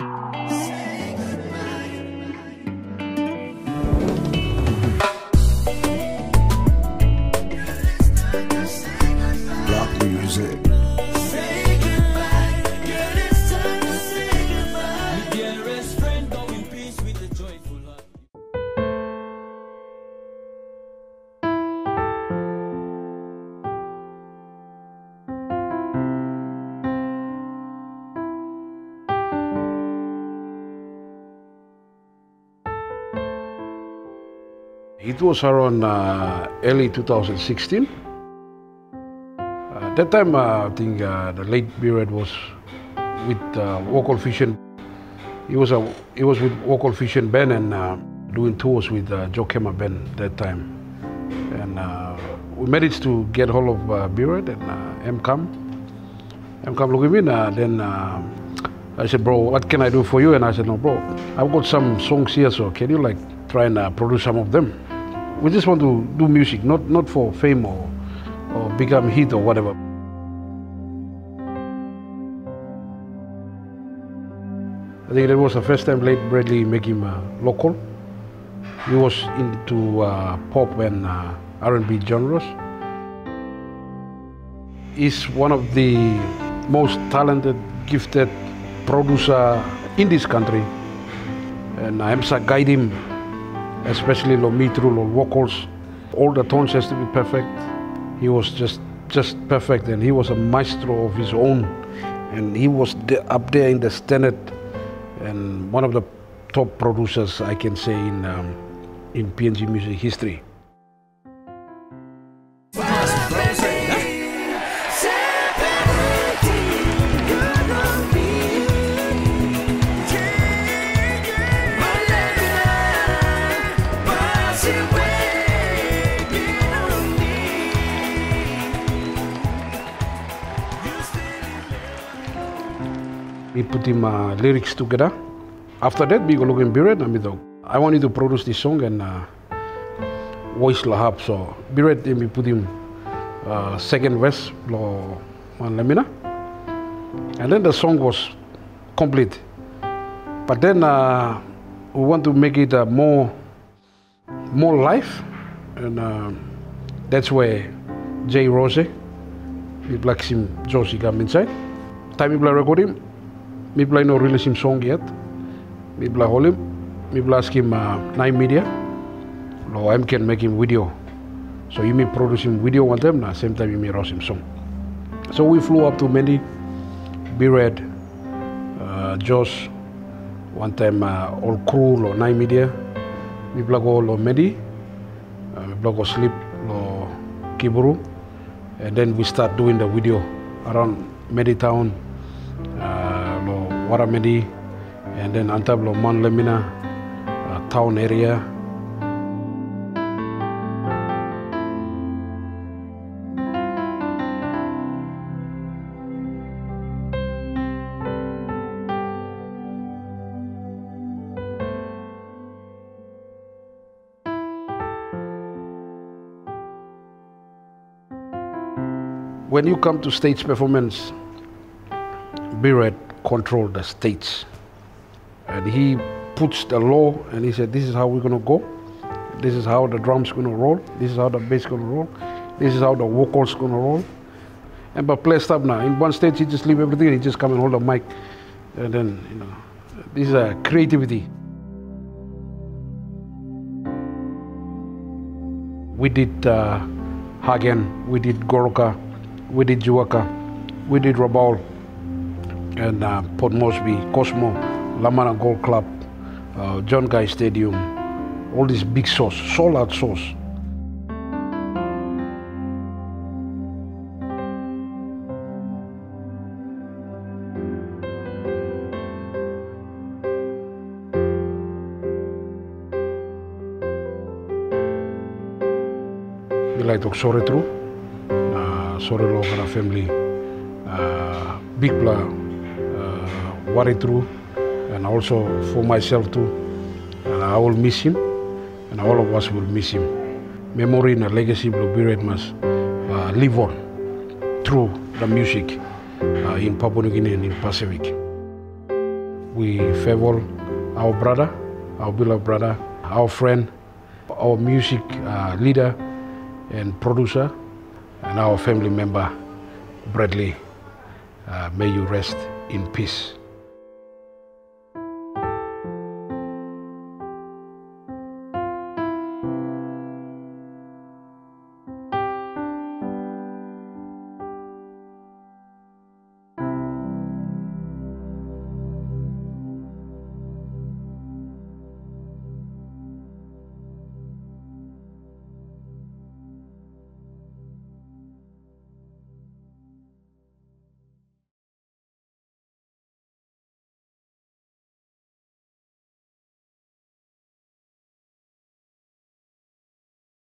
Block It was around uh, early 2016. Uh, that time, uh, I think uh, the late period was with uh, Vocal Fusion. He was a he was with Vocal Fusion band and uh, doing tours with uh, Joe Kema band that time. And uh, we managed to get hold of uh, Beard and uh, M come. M come look at me. And, uh, then I said, bro, what can I do for you? And I said, no, bro, I've got some songs here, so can you like try and uh, produce some of them? We just want to do music, not not for fame or or become hit or whatever. I think that was the first time late Bradley make him uh, local. He was into uh, pop and uh, R&B genres. He's one of the most talented, gifted producer in this country. And IMSA guide him, especially lo mitru, lo vocals. All the tones has to be perfect. He was just just perfect, and he was a maestro of his own. And he was up there in the standard, and one of the top producers I can say in um, in PNG music history. We put him uh, lyrics together. After that, we go look in Biret and we I wanted to produce this song and uh, voice lahab. So Biret, we put him uh, second verse, lo one lamina. And then the song was complete. But then uh, we want to make it uh, more, more live. And uh, that's where Jay Rose, we black him, Josie come inside. Time we play record we play no release him song yet. We play hold him, play ask him uh, nine media. Lo I can make him video. So you may produce him video one time, na same time you may roast him song. So we flew up to Mendi, B Red, uh, Josh, one time uh, all crew lo nine media. We play go lo Mendi, uh, we play go sleep lo Kiburu, and then we start doing the video around Medi town, uh, Waramedi, and then Antab lo Man Lemina uh, town area. When you come to stage performance, Biret control the states. And he puts the law and he said, this is how we're gonna go. This is how the drums gonna roll. This is how the bass gonna roll. This is how the vocals gonna roll. And but play stop now. In one stage he just leave everything he just come and hold the mic. And then, you know, this is a creativity. We did uh, Hagen, we did Goroka, we did Juaka, we did Rabaul, and uh, Port Moresby, Cosmo, Lamana Golf Club, uh, John Guy Stadium, all these big shows, sold out shows. We like to sorry sorry lo family, uh, big bla, uh, worry through, and also for myself too. And I will miss him, and all of us will miss him. Memory and legacy will be read must uh, live on through the music uh, in Papua New Guinea and in Pacific. We farewell our brother, our beloved brother, our friend, our music uh, leader and producer, and our family member, Bradley. Uh, may you rest in peace.